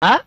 Huh?